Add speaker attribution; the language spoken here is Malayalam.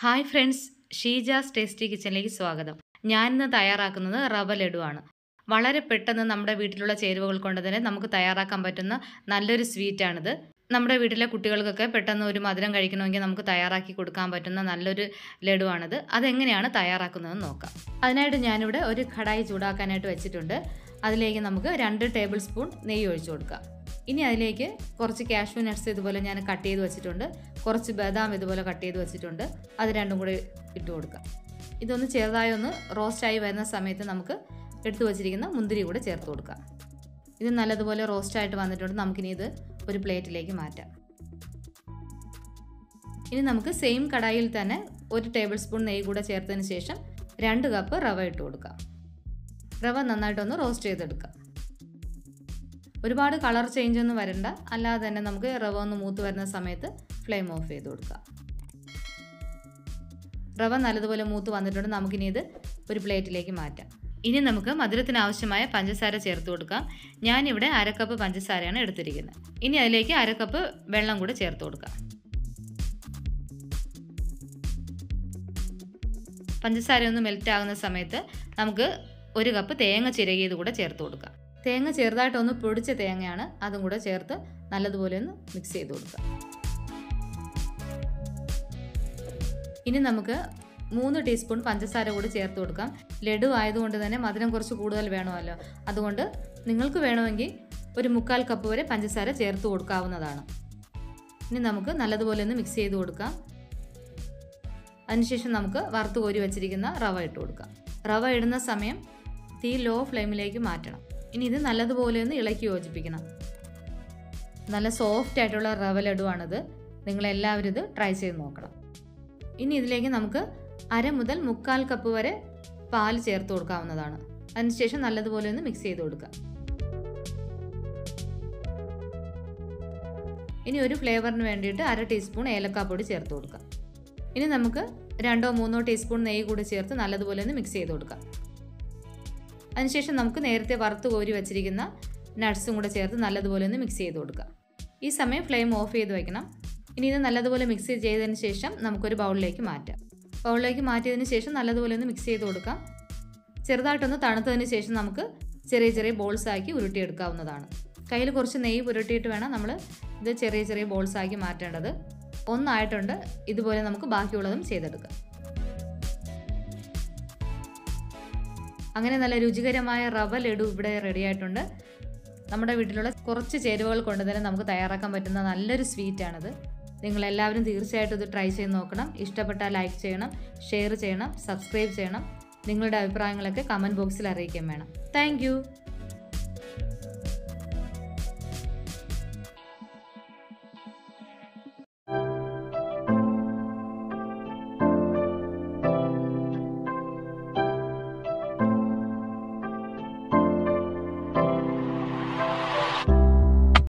Speaker 1: ഹായ് ഫ്രണ്ട്സ് ഷീജാസ് ടേസ്റ്റി കിച്ചണിലേക്ക് സ്വാഗതം. ഞാനിന്ന് തയ്യാറാക്കുന്നത് റവ ലഡുവാണ് വളരെ പെട്ടെന്ന് നമ്മുടെ വീട്ടിലുള്ള ചേരുവകൾ കൊണ്ട് തന്നെ നമുക്ക് തയ്യാറാക്കാൻ പറ്റുന്ന നല്ലൊരു സ്വീറ്റാണിത് നമ്മുടെ വീട്ടിലെ കുട്ടികൾക്കൊക്കെ പെട്ടെന്ന് ഒരു മധുരം കഴിക്കണമെങ്കിൽ നമുക്ക് തയ്യാറാക്കി കൊടുക്കാൻ പറ്റുന്ന നല്ലൊരു ലഡുവാണിത് അതെങ്ങനെയാണ് തയ്യാറാക്കുന്നതെന്ന് നോക്കാം. അതിനായിട്ട് ഞാനിവിടെ ഒരു കടായി ചൂടാക്കാനായിട്ട് വെച്ചിട്ടുണ്ട്. അതിലേക്ക് നമുക്ക് രണ്ട് ടേബിൾ സ്പൂൺ നെയ്യ് ഒഴിച്ചു കൊടുക്കാം. ഇനി അതിലേക്ക് കുറച്ച് കാഷ്യൂ നട്ട്സ് ഇതുപോലെ ഞാൻ കട്ട് ചെയ്ത് വെച്ചിട്ടുണ്ട്. കുറച്ച് ബദാം ഇതുപോലെ കട്ട് ചെയ്ത് വെച്ചിട്ടുണ്ട്. അത് രണ്ടും കൂടി ഇട്ട് കൊടുക്കാം. ഇതൊന്ന് ചെറുതായി ഒന്ന് റോസ്റ്റായി വരുന്ന സമയത്ത് നമുക്ക് എടുത്തു വച്ചിരിക്കുന്ന മുന്തിരി കൂടെ ചേർത്ത് കൊടുക്കാം. ഇത് നല്ലതുപോലെ റോസ്റ്റായിട്ട് വന്നിട്ടുണ്ട്. നമുക്കിനി ഇത് ഒരു പ്ലേറ്റിലേക്ക് മാറ്റാം. ഇനി നമുക്ക് സെയിം കടായിൽ തന്നെ ഒരു ടേബിൾ സ്പൂൺ നെയ്യ് കൂടെ ചേർത്തതിന് ശേഷം രണ്ട് കപ്പ് റവ ഇട്ട് കൊടുക്കാം. റവ നന്നായിട്ടൊന്ന് റോസ്റ്റ് ചെയ്തെടുക്കാം. ഒരുപാട് കളർ ചേഞ്ച് ഒന്നും വരണ്ട. അല്ലാതെ തന്നെ നമുക്ക് റവ ഒന്ന് മൂത്ത് വരുന്ന സമയത്ത് ഫ്ലെയിം ഓഫ് ചെയ്ത് കൊടുക്കുക റവ നല്ലതുപോലെ മൂത്ത് വന്നിട്ടുണ്ട്. നമുക്കിനി ഇത് ഒരു പ്ലേറ്റിലേക്ക് മാറ്റാം. ഇനി നമുക്ക് മധുരത്തിന് ആവശ്യമായ പഞ്ചസാര ചേർത്ത് കൊടുക്കാം. ഞാനിവിടെ അരക്കപ്പ് പഞ്ചസാരയാണ് എടുത്തിരിക്കുന്നത്. ഇനി അതിലേക്ക് അരക്കപ്പ് വെള്ളം കൂടെ ചേർത്ത് കൊടുക്കാം. പഞ്ചസാര ഒന്ന് മെൽറ്റ് ആകുന്ന സമയത്ത് നമുക്ക് ഒരു കപ്പ് തേങ്ങ ചിരകിയത് കൂടെ ചേർത്ത് കൊടുക്കാം. തേങ്ങ ചെറുതായിട്ടൊന്ന് പൊടിച്ച തേങ്ങയാണ് അതും കൂടെ ചേർത്ത് നല്ലതുപോലെ ഒന്ന് മിക്സ് ചെയ്ത് കൊടുക്കുക. ഇനി നമുക്ക് മൂന്ന് ടീസ്പൂൺ പഞ്ചസാര കൂടി ചേർത്ത് കൊടുക്കാം. ലഡു ആയതുകൊണ്ട് തന്നെ മധുരം കുറച്ച് കൂടുതൽ വേണമല്ലോ. അതുകൊണ്ട് നിങ്ങൾക്ക് വേണമെങ്കിൽ ഒരു മുക്കാൽ കപ്പ് വരെ പഞ്ചസാര ചേർത്ത് കൊടുക്കാവുന്നതാണ്. ഇനി നമുക്ക് നല്ലതുപോലെ ഒന്ന് മിക്സ് ചെയ്ത് കൊടുക്കാം. അതിനുശേഷം നമുക്ക് വറുത്ത് കോരി വെച്ചിരിക്കുന്ന റവ ഇട്ട് കൊടുക്കാം. റവ ഇടുന്ന സമയം തീ ലോ ഫ്ലെയിമിലേക്ക് മാറ്റണം. ഇനി ഇത് നല്ലതുപോലെ ഒന്ന് ഇളക്കി യോജിപ്പിക്കണം. നല്ല സോഫ്റ്റ് ആയിട്ടുള്ള റവ ലഡുവാണിത്. നിങ്ങളെല്ലാവരും ഇത് ട്രൈ ചെയ്ത് നോക്കണം. ഇനി ഇതിലേക്ക് നമുക്ക് അര മുതൽ മുക്കാൽ കപ്പ് വരെ പാൽ ചേർത്ത് കൊടുക്കാവുന്നതാണ്. അതിനുശേഷം നല്ലതുപോലെ ഒന്ന് മിക്സ് ചെയ്ത് കൊടുക്കുക. ഇനി ഒരു ഫ്ലേവറിന് വേണ്ടിയിട്ട് അര ടീസ്പൂൺ ഏലക്കാപ്പൊടി ചേർത്ത് കൊടുക്കുക. ഇനി നമുക്ക് രണ്ടോ മൂന്നോ ടീസ്പൂൺ നെയ്യ് കൂടി ചേർത്ത് നല്ലതുപോലെ ഒന്ന് മിക്സ് ചെയ്ത് കൊടുക്കാം അതിനുശേഷം നമുക്ക് നേരത്തെ വറുത്ത് കോരി വെച്ചിരിക്കുന്ന നട്ട്സും കൂടെ ചേർത്ത് നല്ലതുപോലെ ഒന്ന് മിക്സ് ചെയ്ത് കൊടുക്കുക. ഈ സമയം ഫ്ലെയിം ഓഫ് ചെയ്ത് വയ്ക്കണം ഇനി ഇത് നല്ലതുപോലെ മിക്സ് ചെയ്തതിന് ശേഷം നമുക്കൊരു ബൗളിലേക്ക് മാറ്റാം. ബൗളിലേക്ക് മാറ്റിയതിന് ശേഷം നല്ലതുപോലെ ഒന്ന് മിക്സ് ചെയ്ത് കൊടുക്കാം. ചെറുതായിട്ടൊന്ന് തണുത്തതിന് ശേഷം നമുക്ക് ചെറിയ ചെറിയ ബോൾസ് ആക്കി ഉരുട്ടിയെടുക്കാവുന്നതാണ്. കയ്യിൽ കുറച്ച് നെയ്യ് പുരട്ടിയിട്ട് വേണം നമ്മൾ ഇത് ചെറിയ ചെറിയ ബോൾസ് ആക്കി മാറ്റേണ്ടത്. ഒന്നായിട്ടുണ്ട്. ഇതുപോലെ നമുക്ക് ബാക്കിയുള്ളതും ചെയ്തെടുക്കാം. അങ്ങനെ നല്ല രുചികരമായ റവ ലഡു ഇവിടെ റെഡി ആയിട്ടുണ്ട്. നമ്മുടെ വീട്ടിലുള്ള കുറച്ച് ചേരുവകൾ കൊണ്ട് തന്നെ നമുക്ക് തയ്യാറാക്കാൻ പറ്റുന്ന നല്ലൊരു സ്വീറ്റാണിത് നിങ്ങളെല്ലാവരും തീർച്ചയായിട്ടും ഇത് ട്രൈ ചെയ്ത് നോക്കണം. ഇഷ്ടപ്പെട്ടാൽ ലൈക്ക് ചെയ്യണം ഷെയർ ചെയ്യണം സബ്സ്ക്രൈബ് ചെയ്യണം. നിങ്ങളുടെ അഭിപ്രായങ്ങളൊക്കെ കമന്റ് ബോക്സിൽ അറിയിക്കാൻ വേണം. താങ്ക്